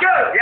Go!